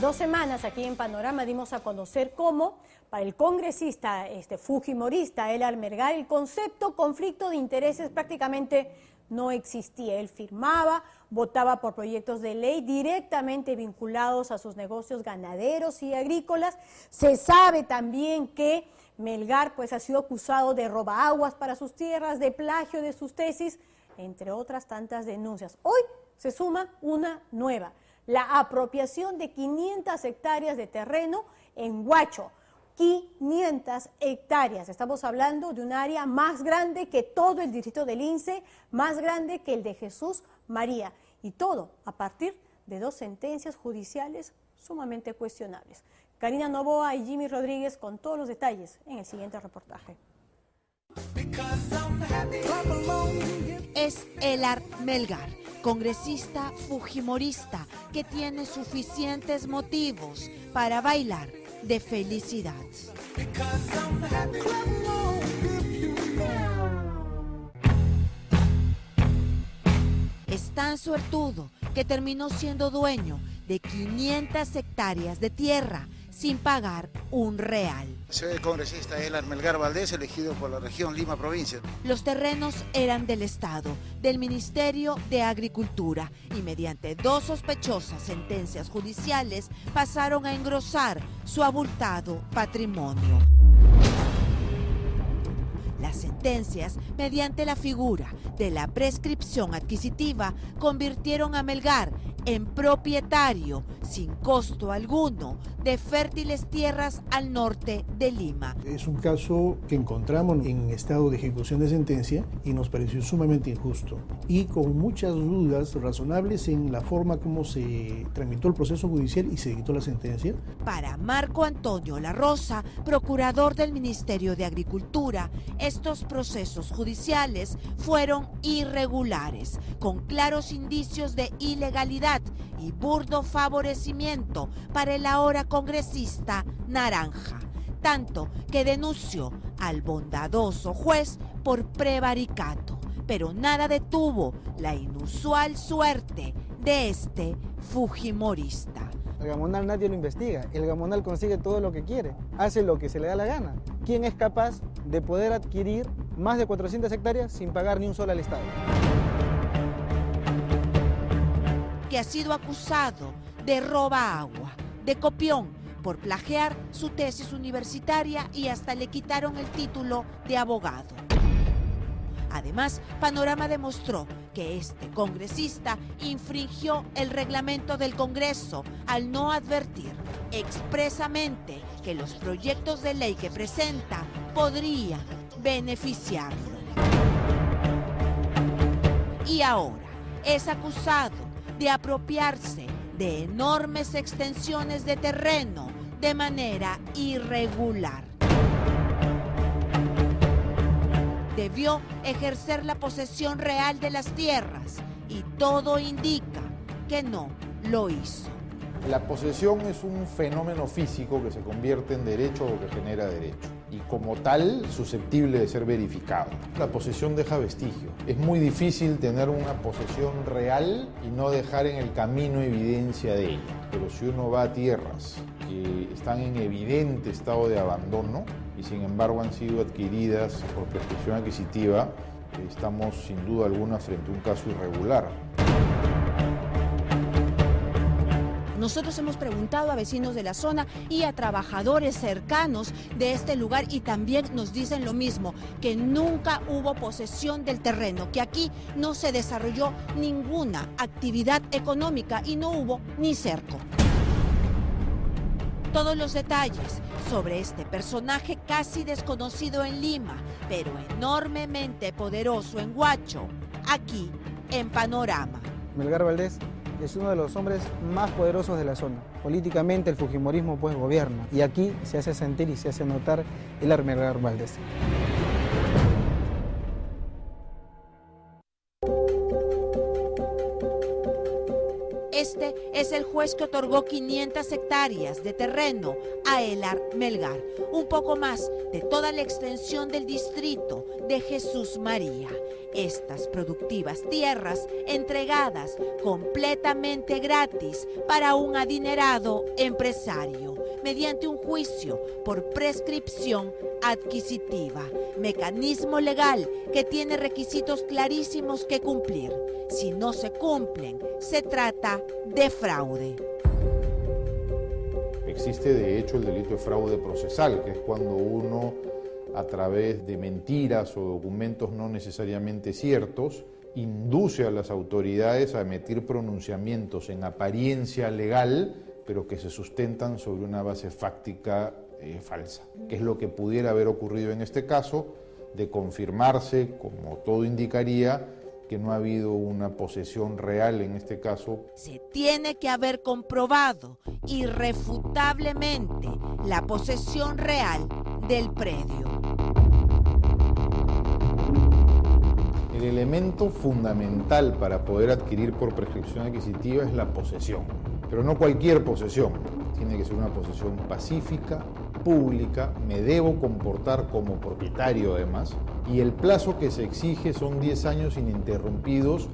dos semanas aquí en Panorama dimos a conocer cómo para el congresista este, fujimorista El Almergar el concepto conflicto de intereses prácticamente no existía. Él firmaba, votaba por proyectos de ley directamente vinculados a sus negocios ganaderos y agrícolas. Se sabe también que Melgar pues ha sido acusado de aguas para sus tierras, de plagio de sus tesis, entre otras tantas denuncias. Hoy se suma una nueva la apropiación de 500 hectáreas de terreno en Huacho. 500 hectáreas. Estamos hablando de un área más grande que todo el distrito del INSE, más grande que el de Jesús María. Y todo a partir de dos sentencias judiciales sumamente cuestionables. Karina Novoa y Jimmy Rodríguez con todos los detalles en el siguiente reportaje. Es Elar Melgar congresista fujimorista que tiene suficientes motivos para bailar de felicidad. Es tan suertudo que terminó siendo dueño de 500 hectáreas de tierra sin pagar un real. Soy el congresista Elar Melgar Valdés, elegido por la región Lima Provincia. Los terrenos eran del Estado, del Ministerio de Agricultura, y mediante dos sospechosas sentencias judiciales pasaron a engrosar su abultado patrimonio. Las sentencias, mediante la figura de la prescripción adquisitiva, convirtieron a Melgar en propietario, sin costo alguno, de fértiles tierras al norte de Lima. Es un caso que encontramos en estado de ejecución de sentencia y nos pareció sumamente injusto y con muchas dudas razonables en la forma como se tramitó el proceso judicial y se dictó la sentencia. Para Marco Antonio La Rosa, procurador del Ministerio de Agricultura, estos procesos judiciales fueron irregulares, con claros indicios de ilegalidad y burdo favorecimiento para el ahora congresista Naranja, tanto que denunció al bondadoso juez por prevaricato, pero nada detuvo la inusual suerte de este Fujimorista. El gamonal nadie lo investiga, el gamonal consigue todo lo que quiere, hace lo que se le da la gana. ¿Quién es capaz de poder adquirir más de 400 hectáreas sin pagar ni un sol al Estado? que ha sido acusado de roba agua, de copión, por plagiar su tesis universitaria y hasta le quitaron el título de abogado. Además, Panorama demostró que este congresista infringió el reglamento del Congreso al no advertir expresamente que los proyectos de ley que presenta podrían beneficiarlo. Y ahora es acusado de apropiarse de enormes extensiones de terreno de manera irregular. Debió ejercer la posesión real de las tierras y todo indica que no lo hizo. La posesión es un fenómeno físico que se convierte en derecho o que genera derecho y como tal susceptible de ser verificado. La posesión deja vestigio. Es muy difícil tener una posesión real y no dejar en el camino evidencia de ella. Pero si uno va a tierras que están en evidente estado de abandono y sin embargo han sido adquiridas por prescripción adquisitiva, estamos sin duda alguna frente a un caso irregular. Nosotros hemos preguntado a vecinos de la zona y a trabajadores cercanos de este lugar y también nos dicen lo mismo, que nunca hubo posesión del terreno, que aquí no se desarrolló ninguna actividad económica y no hubo ni cerco. Todos los detalles sobre este personaje casi desconocido en Lima, pero enormemente poderoso en Huacho, aquí en Panorama. Melgar Valdés es uno de los hombres más poderosos de la zona. Políticamente el Fujimorismo pues gobierna y aquí se hace sentir y se hace notar el Armelgar Valdés. Este es el juez que otorgó 500 hectáreas de terreno a Elar Melgar, un poco más de toda la extensión del distrito de Jesús María. Estas productivas tierras entregadas completamente gratis para un adinerado empresario mediante un juicio por prescripción adquisitiva, mecanismo legal que tiene requisitos clarísimos que cumplir. Si no se cumplen, se trata de fraude. Existe de hecho el delito de fraude procesal, que es cuando uno a través de mentiras o documentos no necesariamente ciertos, induce a las autoridades a emitir pronunciamientos en apariencia legal, pero que se sustentan sobre una base fáctica eh, falsa, que es lo que pudiera haber ocurrido en este caso, de confirmarse, como todo indicaría, que no ha habido una posesión real en este caso. Se tiene que haber comprobado irrefutablemente la posesión real del predio. El elemento fundamental para poder adquirir por prescripción adquisitiva es la posesión, pero no cualquier posesión, tiene que ser una posesión pacífica, pública, me debo comportar como propietario además, y el plazo que se exige son 10 años ininterrumpidos.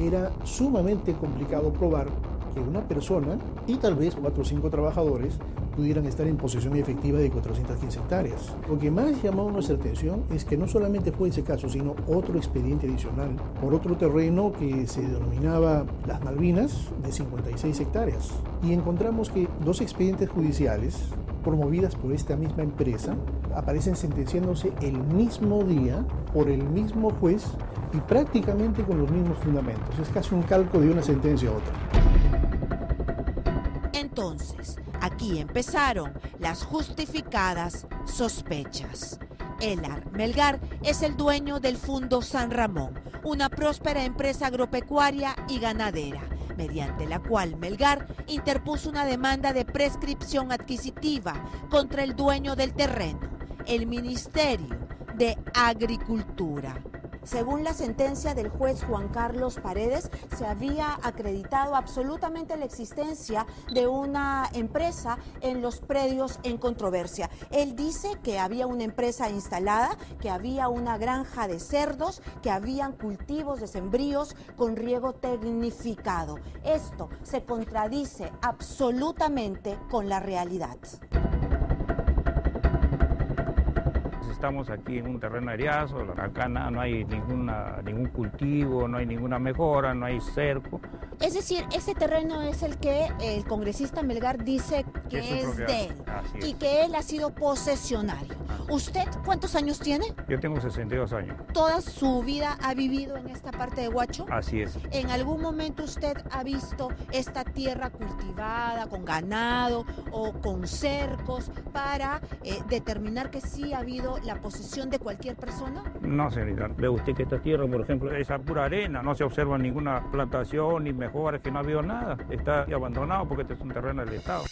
Era sumamente complicado probar que una persona y tal vez cuatro o cinco trabajadores pudieran estar en posesión efectiva de 415 hectáreas. Lo que más llamó nuestra atención es que no solamente fue ese caso, sino otro expediente adicional por otro terreno que se denominaba Las Malvinas de 56 hectáreas. Y encontramos que dos expedientes judiciales promovidas por esta misma empresa aparecen sentenciándose el mismo día por el mismo juez y prácticamente con los mismos fundamentos. Es casi un calco de una sentencia a otra. Entonces, aquí empezaron las justificadas sospechas. Elar Melgar es el dueño del Fundo San Ramón, una próspera empresa agropecuaria y ganadera, mediante la cual Melgar interpuso una demanda de prescripción adquisitiva contra el dueño del terreno, el Ministerio de Agricultura. Según la sentencia del juez Juan Carlos Paredes, se había acreditado absolutamente la existencia de una empresa en los predios en controversia. Él dice que había una empresa instalada, que había una granja de cerdos, que habían cultivos de sembríos con riego tecnificado. Esto se contradice absolutamente con la realidad estamos aquí en un terreno ariazo, acá no hay ninguna, ningún cultivo, no hay ninguna mejora, no hay cerco. Es decir, ese terreno es el que el congresista Melgar dice que es, de él y que él ha sido posesionario. ¿Usted cuántos años tiene? Yo tengo 62 años. ¿Toda su vida ha vivido en esta parte de Huacho? Así es. ¿En algún momento usted ha visto esta tierra cultivada con ganado o con cercos para eh, determinar que sí ha habido la posesión de cualquier persona? No, señorita. Ve usted que esta tierra, por ejemplo, es pura arena, no se observa ninguna plantación ni mejoras, que no ha habido nada. Está abandonado porque este es un terreno del Estado.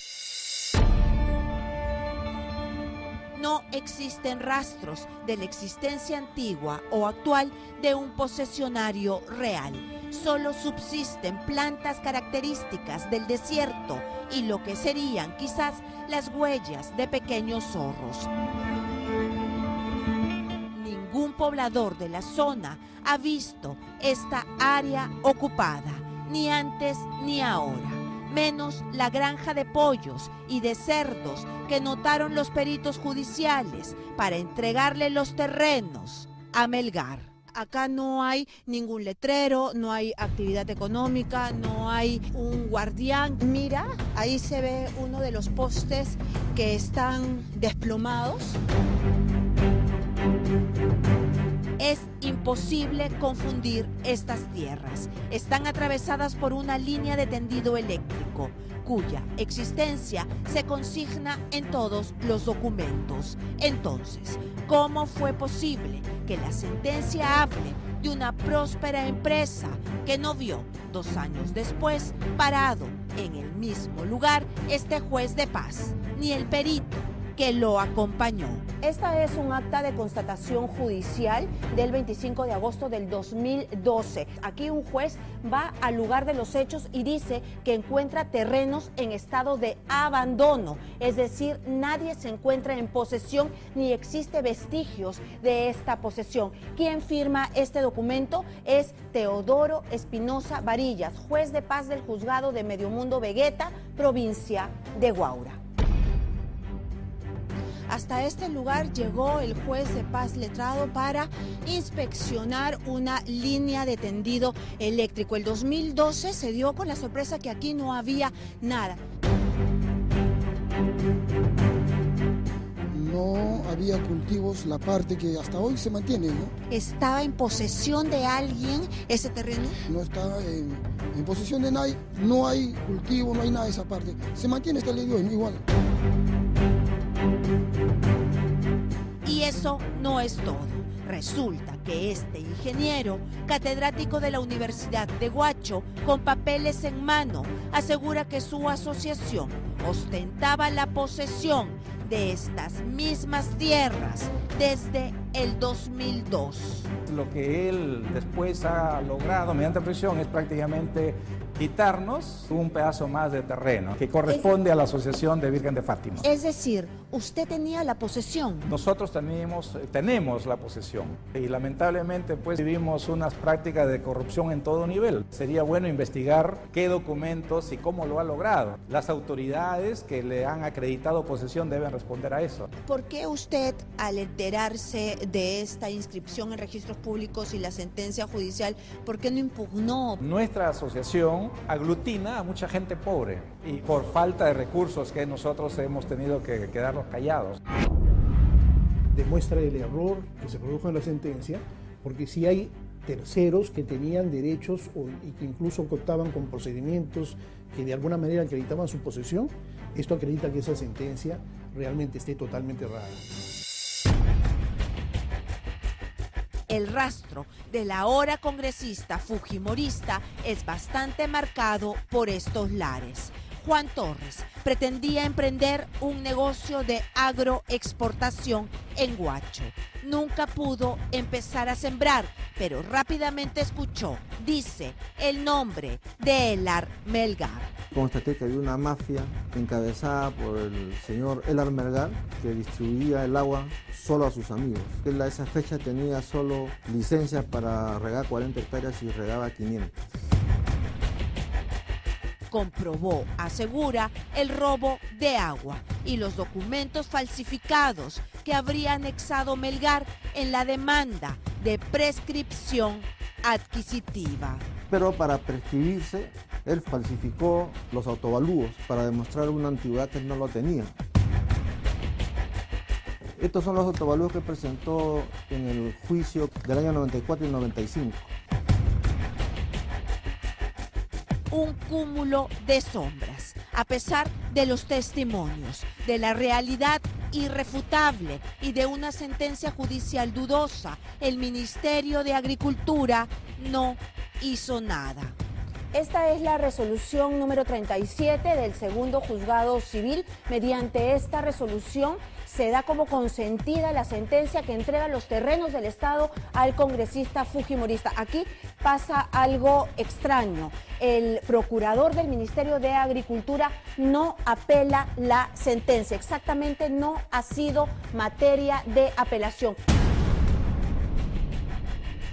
No existen rastros de la existencia antigua o actual de un posesionario real. Solo subsisten plantas características del desierto y lo que serían quizás las huellas de pequeños zorros. Ningún poblador de la zona ha visto esta área ocupada, ni antes ni ahora menos la granja de pollos y de cerdos que notaron los peritos judiciales para entregarle los terrenos a Melgar. Acá no hay ningún letrero, no hay actividad económica, no hay un guardián. Mira, ahí se ve uno de los postes que están desplomados. Es imposible confundir estas tierras. Están atravesadas por una línea de tendido eléctrico, cuya existencia se consigna en todos los documentos. Entonces, ¿cómo fue posible que la sentencia hable de una próspera empresa que no vio dos años después parado en el mismo lugar este juez de paz, ni el perito, que lo acompañó. Esta es un acta de constatación judicial del 25 de agosto del 2012. Aquí un juez va al lugar de los hechos y dice que encuentra terrenos en estado de abandono, es decir, nadie se encuentra en posesión ni existe vestigios de esta posesión. Quien firma este documento es Teodoro Espinosa Varillas, juez de paz del juzgado de Medio Mundo Vegueta, provincia de Guaura. Hasta este lugar llegó el juez de paz letrado para inspeccionar una línea de tendido eléctrico. El 2012 se dio con la sorpresa que aquí no había nada. no había cultivos, la parte que hasta hoy se mantiene, ¿no? ¿Estaba en posesión de alguien ese terreno? No está en, en posesión de nadie, no hay cultivo, no hay nada de esa parte. Se mantiene el día de hoy, igual. Eso no es todo. Resulta que este ingeniero, catedrático de la Universidad de Huacho, con papeles en mano, asegura que su asociación ostentaba la posesión de estas mismas tierras desde el 2002. Lo que él después ha logrado mediante presión es prácticamente quitarnos un pedazo más de terreno que corresponde a la Asociación de Virgen de Fátima. Es decir, usted tenía la posesión. Nosotros tenemos, tenemos la posesión y lamentablemente pues vivimos unas prácticas de corrupción en todo nivel. Sería bueno investigar qué documentos y cómo lo ha logrado. Las autoridades que le han acreditado posesión deben responder a eso. ¿Por qué usted, al enterarse de esta inscripción en registros públicos y la sentencia judicial, por qué no impugnó? Nuestra asociación aglutina a mucha gente pobre y por falta de recursos que nosotros hemos tenido que quedarnos callados. Demuestra el error que se produjo en la sentencia, porque si hay terceros que tenían derechos y que incluso contaban con procedimientos que de alguna manera acreditaban su posesión, esto acredita que esa sentencia realmente esté totalmente errada. El rastro de la ahora congresista fujimorista es bastante marcado por estos lares. Juan Torres pretendía emprender un negocio de agroexportación en Guacho. Nunca pudo empezar a sembrar, pero rápidamente escuchó, dice, el nombre de Elar Melgar. Constaté que había una mafia encabezada por el señor Elar Melgar que distribuía el agua solo a sus amigos. Él a esa fecha tenía solo licencia para regar 40 hectáreas y regaba 500 comprobó, asegura, el robo de agua y los documentos falsificados que habría anexado Melgar en la demanda de prescripción adquisitiva. Pero para prescribirse, él falsificó los autovalúos para demostrar una antigüedad que no lo tenía. Estos son los autovalúos que presentó en el juicio del año 94 y 95. Un cúmulo de sombras, a pesar de los testimonios, de la realidad irrefutable y de una sentencia judicial dudosa, el Ministerio de Agricultura no hizo nada. Esta es la resolución número 37 del segundo juzgado civil. Mediante esta resolución se da como consentida la sentencia que entrega los terrenos del Estado al congresista Fujimorista. Aquí pasa algo extraño. El procurador del Ministerio de Agricultura no apela la sentencia. Exactamente no ha sido materia de apelación.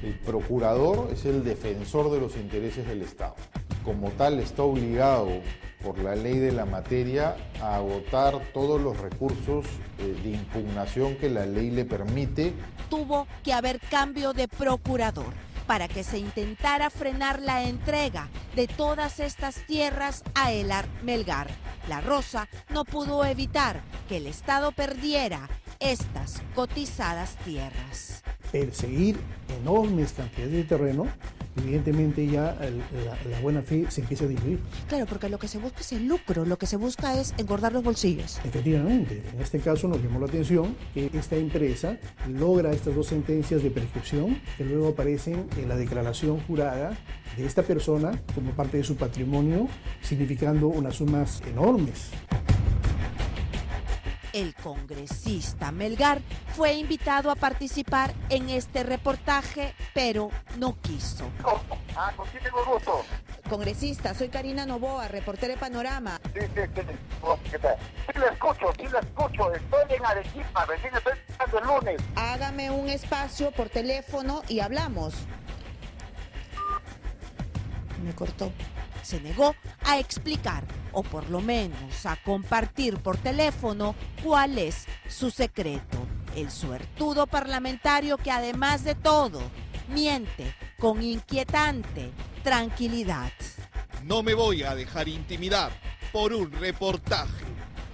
El procurador es el defensor de los intereses del Estado. Como tal, está obligado por la ley de la materia a agotar todos los recursos eh, de impugnación que la ley le permite. Tuvo que haber cambio de procurador para que se intentara frenar la entrega de todas estas tierras a Elar Melgar. La Rosa no pudo evitar que el Estado perdiera estas cotizadas tierras. Perseguir enormes cantidades de terreno, evidentemente ya el- la, la buena fe se empieza a diluir. Claro, porque lo que se busca es el lucro, lo que se busca es engordar los bolsillos. Efectivamente, en este caso nos llamó la atención que esta empresa logra estas dos sentencias de prescripción que luego aparecen en la declaración jurada de esta persona como parte de su patrimonio, significando unas sumas enormes. El congresista Melgar fue invitado a participar en este reportaje, pero no quiso. Ah, ¿con quién tengo gusto? Congresista, soy Karina Novoa, reportera de Panorama. Sí, sí, sí. ¿Qué tal? Sí lo escucho, sí lo escucho. Estoy en Arequipa, recién estoy el lunes. Hágame un espacio por teléfono y hablamos. Me cortó. Se negó a explicar, o por lo menos a compartir por teléfono, cuál es su secreto. El suertudo parlamentario que además de todo, miente con inquietante tranquilidad. No me voy a dejar intimidar por un reportaje.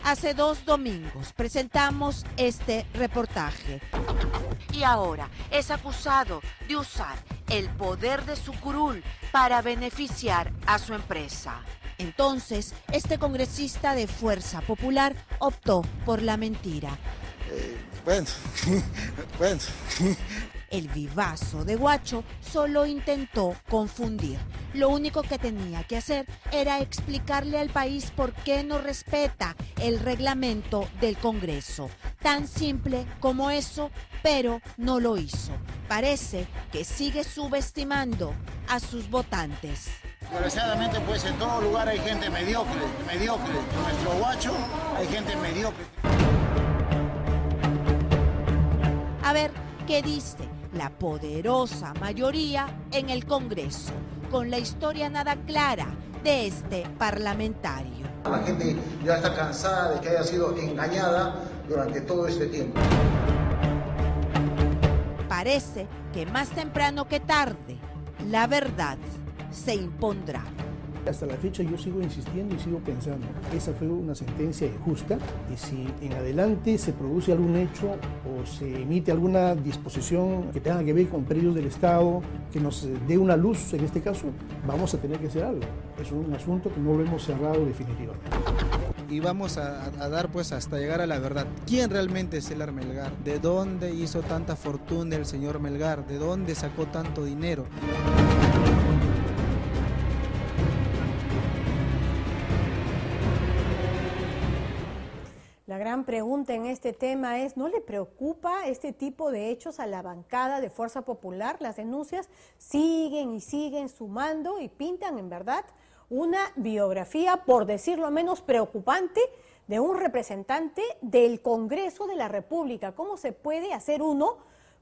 Hace dos domingos presentamos este reportaje. Y ahora es acusado de usar el poder de su curul para beneficiar a su empresa. Entonces, este congresista de Fuerza Popular optó por la mentira. Eh, bueno, bueno. El vivazo de Guacho solo intentó confundir. Lo único que tenía que hacer era explicarle al país por qué no respeta el reglamento del Congreso. Tan simple como eso, pero no lo hizo. Parece que sigue subestimando a sus votantes. Desgraciadamente, pues en todo lugar hay gente mediocre, mediocre. En nuestro guacho hay gente mediocre. A ver, ¿qué dice la poderosa mayoría en el Congreso, con la historia nada clara de este parlamentario? La gente ya está cansada de que haya sido engañada durante todo este tiempo. Parece que más temprano que tarde, la verdad se impondrá. Hasta la fecha yo sigo insistiendo y sigo pensando, esa fue una sentencia injusta y si en adelante se produce algún hecho o se emite alguna disposición que tenga que ver con periodos del Estado, que nos dé una luz en este caso, vamos a tener que hacer algo. Es un asunto que no lo hemos cerrado definitivamente. Y vamos a, a dar pues hasta llegar a la verdad. ¿Quién realmente es Elar Melgar? ¿De dónde hizo tanta fortuna el señor Melgar? ¿De dónde sacó tanto dinero? Pregunta en este tema es, ¿no le preocupa este tipo de hechos a la bancada de Fuerza Popular? Las denuncias siguen y siguen sumando y pintan en verdad una biografía, por decirlo menos, preocupante de un representante del Congreso de la República. ¿Cómo se puede hacer uno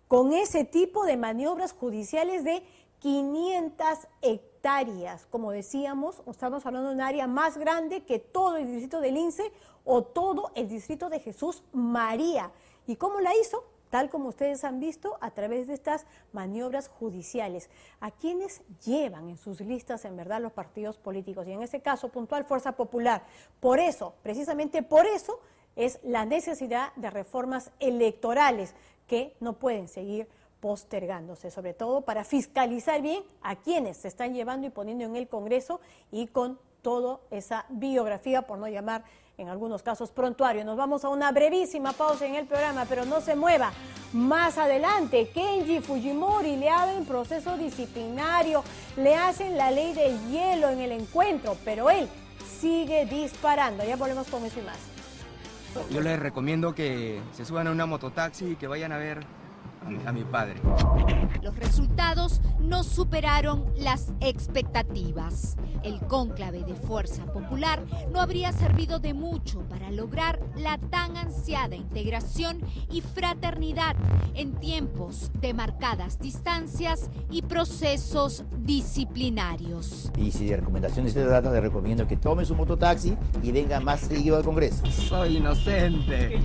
con ese tipo de maniobras judiciales de 500 hectáreas? Como decíamos, estamos hablando de un área más grande que todo el distrito del INSE o todo el distrito de Jesús María. ¿Y cómo la hizo? Tal como ustedes han visto a través de estas maniobras judiciales. ¿A quienes llevan en sus listas en verdad los partidos políticos? Y en este caso puntual Fuerza Popular. Por eso, precisamente por eso, es la necesidad de reformas electorales que no pueden seguir postergándose, sobre todo para fiscalizar bien a quienes se están llevando y poniendo en el Congreso y con toda esa biografía, por no llamar en algunos casos prontuario. Nos vamos a una brevísima pausa en el programa, pero no se mueva. Más adelante, Kenji Fujimori le abren proceso disciplinario, le hacen la ley del hielo en el encuentro, pero él sigue disparando. Ya volvemos con eso y más. Yo les recomiendo que se suban a una mototaxi y que vayan a ver a mi padre. Los resultados no superaron las expectativas. El cónclave de Fuerza Popular no habría servido de mucho para lograr la tan ansiada integración y fraternidad en tiempos de marcadas distancias y procesos disciplinarios. Y si de recomendaciones se trata, le recomiendo que tome su mototaxi y venga más seguido al Congreso. Soy inocente.